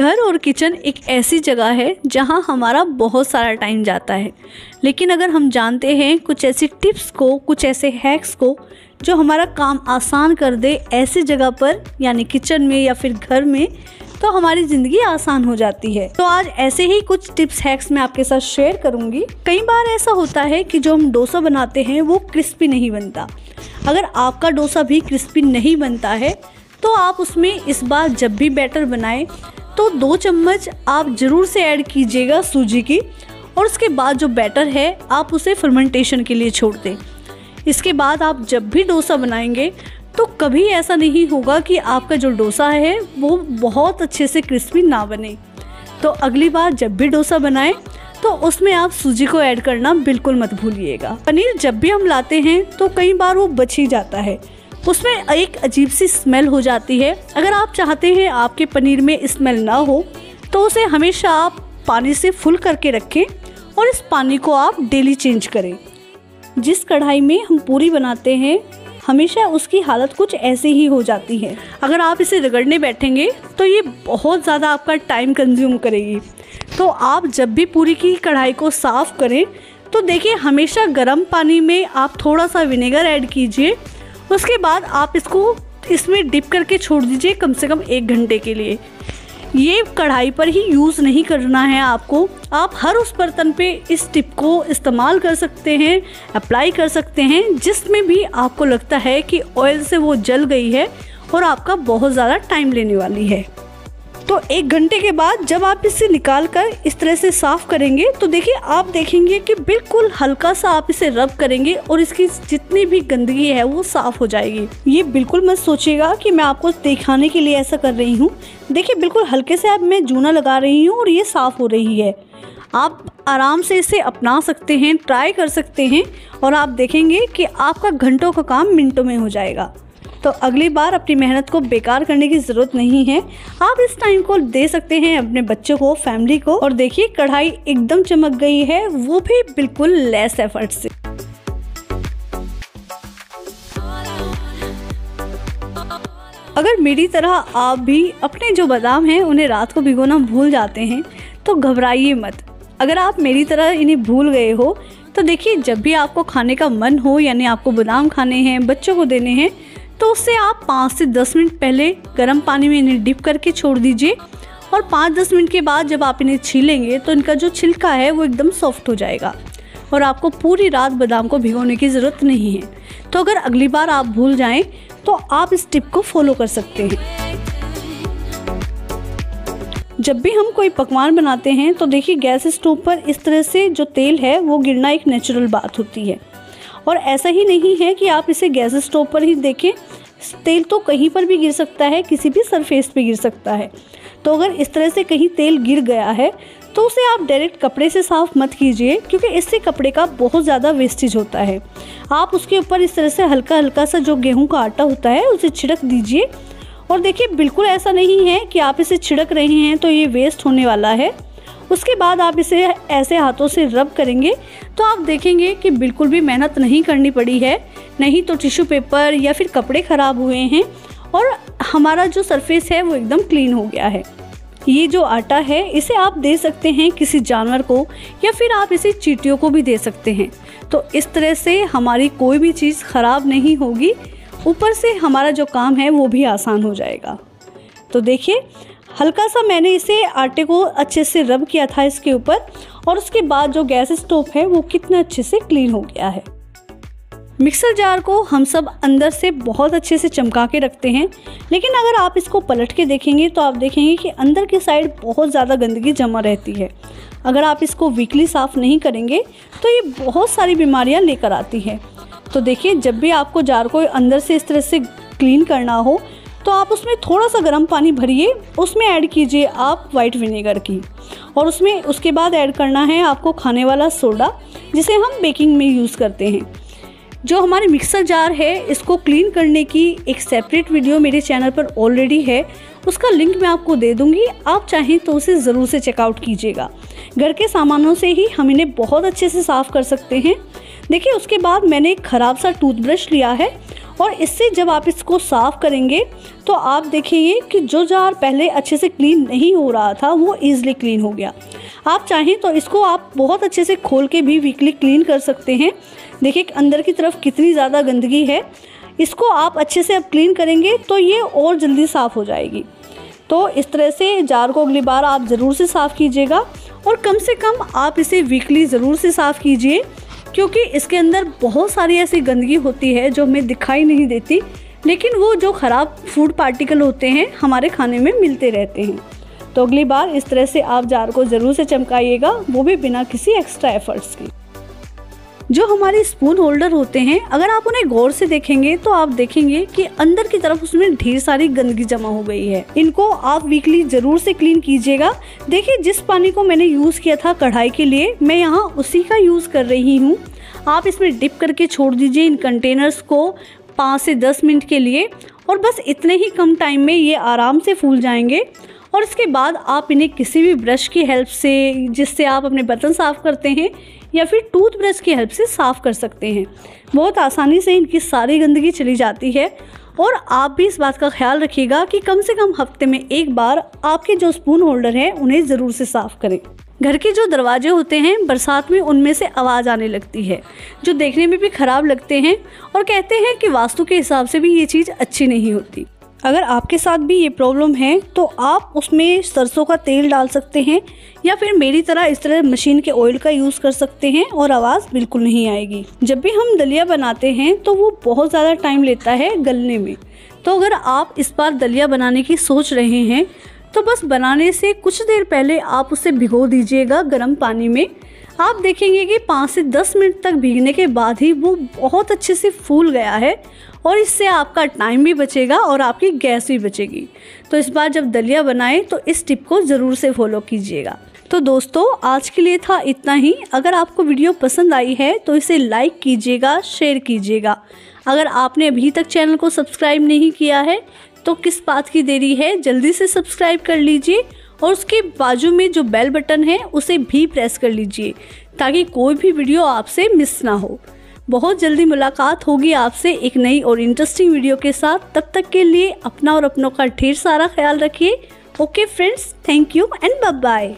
घर और किचन एक ऐसी जगह है जहाँ हमारा बहुत सारा टाइम जाता है। लेकिन अगर हम जानते हैं कुछ ऐसी टिप्स को, कुछ ऐसे हैक्स को, जो हमारा काम आसान कर दे ऐसी जगह पर, यानी किचन में या फिर घर में तो हमारी ज़िंदगी आसान हो जाती है। तो आज ऐसे ही कुछ टिप्स हैक्स मैं आपके साथ शेयर करूँगी। कई बार ऐसा होता है कि जो हम डोसा बनाते हैं, वो क्रिस्पी नहीं बनता। अगर आपका डोसा भी क्रिस्पी नहीं बनता है तो आप उसमें इस बार जब भी बैटर बनाएँ तो दो चम्मच आप ज़रूर से ऐड कीजिएगा सूजी की, और उसके बाद जो बैटर है, आप उसे फर्मेंटेशन के लिए छोड़ दें। इसके बाद आप जब भी डोसा बनाएँगे तो कभी ऐसा नहीं होगा कि आपका जो डोसा है, वो बहुत अच्छे से क्रिस्पी ना बने। तो अगली बार जब भी डोसा बनाएँ तो उसमें आप सूजी को ऐड करना बिल्कुल मत भूलिएगा। पनीर जब भी हम लाते हैं तो कई बार वो बच ही जाता है। उसमें एक अजीब सी स्मेल हो जाती है। अगर आप चाहते हैं आपके पनीर में स्मेल ना हो तो उसे हमेशा आप पानी से फुल करके रखें और इस पानी को आप डेली चेंज करें। जिस कढ़ाई में हम पूरी बनाते हैं, हमेशा उसकी हालत कुछ ऐसे ही हो जाती है। अगर आप इसे रगड़ने बैठेंगे तो ये बहुत ज़्यादा आपका टाइम कंज्यूम करेगी। तो आप जब भी पूरी की कढ़ाई को साफ़ करें तो देखिए हमेशा गर्म पानी में आप थोड़ा सा विनेगर ऐड कीजिए। उसके बाद आप इसको इसमें डिप करके छोड़ दीजिए कम से कम एक घंटे के लिए। ये कढ़ाई पर ही यूज़ नहीं करना है आपको। आप हर उस बर्तन पे इस टिप को इस्तेमाल कर सकते हैं अप्लाई कर सकते हैं, जिसमें भी आपको लगता है कि ऑयल से वो जल गई है और आपका बहुत ज़्यादा टाइम लेने वाली है। तो एक घंटे के बाद जब आप इसे निकाल कर इस तरह से साफ़ करेंगे तो देखिए, आप देखेंगे कि बिल्कुल हल्का सा आप इसे रब करेंगे और इसकी जितनी भी गंदगी है, वो साफ़ हो जाएगी। ये बिल्कुल मत सोचिएगा कि मैं आपको दिखाने के लिए ऐसा कर रही हूँ। देखिए, बिल्कुल हल्के से अब मैं जूना लगा रही हूँ और ये साफ़ हो रही है। आप आराम से इसे अपना सकते हैं, ट्राई कर सकते हैं और आप देखेंगे कि आपका घंटों का काम मिनटों में हो जाएगा। तो अगली बार अपनी मेहनत को बेकार करने की ज़रूरत नहीं है। आप इस टाइम को दे सकते हैं अपने बच्चों को फैमिली को। और देखिए, कढ़ाई एकदम चमक गई है, वो भी बिल्कुल लेस एफर्ट से। अगर मेरी तरह आप भी अपने जो बादाम हैं, उन्हें रात को भिगोना भूल जाते हैं तो घबराइए मत। अगर आप मेरी तरह इन्हें भूल गए हो तो देखिए, जब भी आपको खाने का मन हो, यानी आपको बादाम खाने हैं, बच्चों को देने हैं तो उससे आप पाँच से दस मिनट पहले गर्म पानी में इन्हें डिप करके छोड़ दीजिए और पाँच दस मिनट के बाद जब आप इन्हें छीलेंगे तो इनका जो छिलका है वो एकदम सॉफ्ट हो जाएगा और आपको पूरी रात बादाम को भिगोने की ज़रूरत नहीं है। तो अगर अगली बार आप भूल जाएँ तो आप इस टिप को फॉलो कर सकते हैं। जब भी हम कोई पकवान बनाते हैं तो देखिए गैस स्टोव पर इस तरह से जो तेल है, वो गिरना एक नेचुरल बात होती है। और ऐसा ही नहीं है कि आप इसे गैस स्टोव पर ही देखें। तेल तो कहीं पर भी गिर सकता है, किसी भी सरफेस पे गिर सकता है। तो अगर इस तरह से कहीं तेल गिर गया है तो उसे आप डायरेक्ट कपड़े से साफ़ मत कीजिए, क्योंकि इससे कपड़े का बहुत ज़्यादा वेस्टेज होता है। आप उसके ऊपर इस तरह से हल्का हल्का सा जो गेहूँ का आटा होता है, उसे छिड़क दीजिए। और देखिए, बिल्कुल ऐसा नहीं है कि आप इसे छिड़क रहे हैं तो ये वेस्ट होने वाला है। उसके बाद आप इसे ऐसे हाथों से रब करेंगे तो आप देखेंगे कि बिल्कुल भी मेहनत नहीं करनी पड़ी है। नहीं तो टिश्यू पेपर या फिर कपड़े ख़राब हुए हैं और हमारा जो सरफेस है वो एकदम क्लीन हो गया है। ये जो आटा है, इसे आप दे सकते हैं किसी जानवर को या फिर आप इसे चीटियों को भी दे सकते हैं। तो इस तरह से हमारी कोई भी चीज़ ख़राब नहीं होगी। ऊपर से हमारा जो काम है वो भी आसान हो जाएगा। तो देखिए हल्का सा मैंने इसे आटे को अच्छे से रब किया था इसके ऊपर, और उसके बाद जो गैस स्टोव है वो कितना अच्छे से क्लीन हो गया है। मिक्सर जार को हम सब अंदर से बहुत अच्छे से चमका के रखते हैं, लेकिन अगर आप इसको पलट के देखेंगे तो आप देखेंगे कि अंदर की साइड बहुत ज़्यादा गंदगी जमा रहती है। अगर आप इसको वीकली साफ़ नहीं करेंगे तो ये बहुत सारी बीमारियाँ लेकर आती हैं। तो देखिए, जब भी आपको जार को अंदर से इस तरह से क्लीन करना हो तो आप उसमें थोड़ा सा गर्म पानी भरिए, उसमें ऐड कीजिए आप वाइट विनेगर की। और उसमें उसके बाद ऐड करना है आपको खाने वाला सोडा, जिसे हम बेकिंग में यूज़ करते हैं। जो हमारे मिक्सर जार है, इसको क्लीन करने की एक सेपरेट वीडियो मेरे चैनल पर ऑलरेडी है। उसका लिंक मैं आपको दे दूँगी, आप चाहें तो उसे ज़रूर से चेकआउट कीजिएगा। घर के सामानों से ही हम इन्हें बहुत अच्छे से साफ़ कर सकते हैं। देखिए, उसके बाद मैंने एक ख़राब सा टूथब्रश लिया है। और इससे जब आप इसको साफ़ करेंगे तो आप देखेंगे कि जो जार पहले अच्छे से क्लीन नहीं हो रहा था, वो ईज़िली क्लीन हो गया। आप चाहें तो इसको आप बहुत अच्छे से खोल के भी वीकली क्लीन कर सकते हैं। देखिए अंदर की तरफ़ कितनी ज़्यादा गंदगी है। इसको आप अच्छे से अब क्लीन करेंगे तो ये और जल्दी साफ़ हो जाएगी। तो इस तरह से जार को अगली बार आप ज़रूर से साफ़ कीजिएगा और कम से कम आप इसे वीकली ज़रूर से साफ़ कीजिए। क्योंकि इसके अंदर बहुत सारी ऐसी गंदगी होती है जो हमें दिखाई नहीं देती, लेकिन वो जो ख़राब फ़ूड पार्टिकल होते हैं, हमारे खाने में मिलते रहते हैं। तो अगली बार इस तरह से आप जार को ज़रूर से चमकाइएगा, वो भी बिना किसी एक्स्ट्रा एफर्ट्स की। जो हमारे स्पून होल्डर होते हैं, अगर आप उन्हें गौर से देखेंगे तो आप देखेंगे कि अंदर की तरफ़ उसमें ढेर सारी गंदगी जमा हो गई है। इनको आप वीकली ज़रूर से क्लीन कीजिएगा। देखिए, जिस पानी को मैंने यूज़ किया था कढ़ाई के लिए, मैं यहाँ उसी का यूज़ कर रही हूँ। आप इसमें डिप करके छोड़ दीजिए इन कंटेनर्स को पाँच से दस मिनट के लिए और बस इतने ही कम टाइम में ये आराम से फूल जाएँगे। और इसके बाद आप इन्हें किसी भी ब्रश की हेल्प से, जिससे आप अपने बर्तन साफ़ करते हैं या फिर टूथब्रश की हेल्प से साफ़ कर सकते हैं। बहुत आसानी से इनकी सारी गंदगी चली जाती है। और आप भी इस बात का ख्याल रखिएगा कि कम से कम हफ़्ते में एक बार आपके जो स्पून होल्डर हैं, उन्हें ज़रूर से साफ़ करें। घर के जो दरवाजे होते हैं, बरसात में उनमें से आवाज़ आने लगती है, जो देखने में भी ख़राब लगते हैं और कहते हैं कि वास्तु के हिसाब से भी ये चीज़ अच्छी नहीं होती। अगर आपके साथ भी ये प्रॉब्लम है तो आप उसमें सरसों का तेल डाल सकते हैं, या फिर मेरी तरह इस तरह मशीन के ऑयल का यूज़ कर सकते हैं और आवाज़ बिल्कुल नहीं आएगी। जब भी हम दलिया बनाते हैं तो वो बहुत ज़्यादा टाइम लेता है गलने में। तो अगर आप इस बार दलिया बनाने की सोच रहे हैं तो बस बनाने से कुछ देर पहले आप उसे भिगो दीजिएगा गर्म पानी में। आप देखेंगे कि पाँच से दस मिनट तक भीगने के बाद ही वो बहुत अच्छे से फूल गया है और इससे आपका टाइम भी बचेगा और आपकी गैस भी बचेगी। तो इस बार जब दलिया बनाएँ तो इस टिप को ज़रूर से फॉलो कीजिएगा। तो दोस्तों, आज के लिए था इतना ही। अगर आपको वीडियो पसंद आई है तो इसे लाइक कीजिएगा शेयर कीजिएगा। अगर आपने अभी तक चैनल को सब्सक्राइब नहीं किया है तो किस बात की देरी है, जल्दी से सब्सक्राइब कर लीजिए और उसके बाजू में जो बेल बटन है, उसे भी प्रेस कर लीजिए, ताकि कोई भी वीडियो आपसे मिस ना हो। बहुत जल्दी मुलाकात होगी आपसे एक नई और इंटरेस्टिंग वीडियो के साथ। तब तक के लिए अपना और अपनों का ढेर सारा ख्याल रखिए। Okay friends thank you and bye